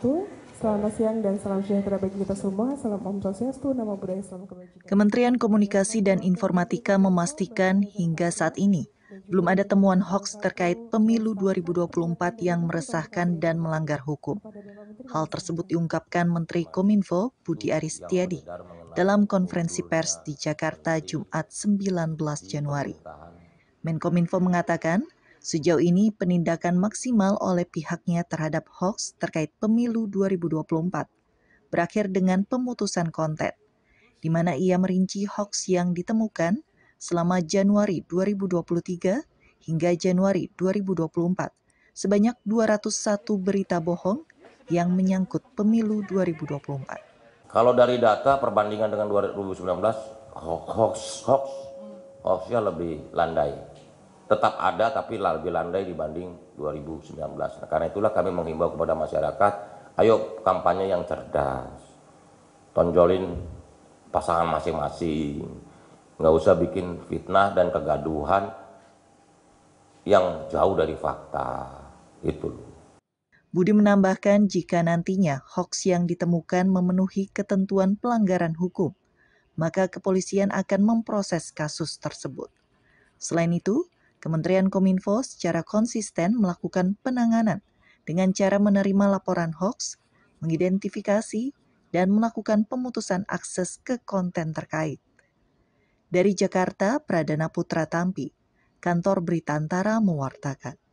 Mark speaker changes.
Speaker 1: wabarakatuh. Selamat siang dan salam sejahtera bagi kita semua. Salam Om Swastiastu, Nama Budaya, Salam Kebajikan.
Speaker 2: Kementerian Komunikasi dan Informatika memastikan hingga saat ini belum ada temuan hoax terkait pemilu 2024 yang meresahkan dan melanggar hukum. Hal tersebut diungkapkan Menteri Kominfo Budi Aris Setiadi dalam konferensi pers di Jakarta Jumat 19 Januari. Menkominfo mengatakan, Sejauh ini penindakan maksimal oleh pihaknya terhadap hoax terkait pemilu 2024 berakhir dengan pemutusan konten, di mana ia merinci hoax yang ditemukan selama Januari 2023 hingga Januari 2024 sebanyak 201 berita bohong yang menyangkut pemilu 2024.
Speaker 3: Kalau dari data perbandingan dengan 2019, hoax hoax hoaxnya lebih landai tetap ada tapi lebih landai dibanding 2019. Nah, karena itulah kami menghimbau kepada masyarakat, ayo kampanye yang cerdas, tonjolin pasangan masing-masing, nggak usah bikin fitnah dan kegaduhan yang jauh dari fakta. Itu.
Speaker 2: Budi menambahkan jika nantinya hoax yang ditemukan memenuhi ketentuan pelanggaran hukum, maka kepolisian akan memproses kasus tersebut. Selain itu, Kementerian Kominfo secara konsisten melakukan penanganan dengan cara menerima laporan hoax, mengidentifikasi, dan melakukan pemutusan akses ke konten terkait. Dari Jakarta, Pradana Putra Tampi, Kantor Berita Antara mewartakan.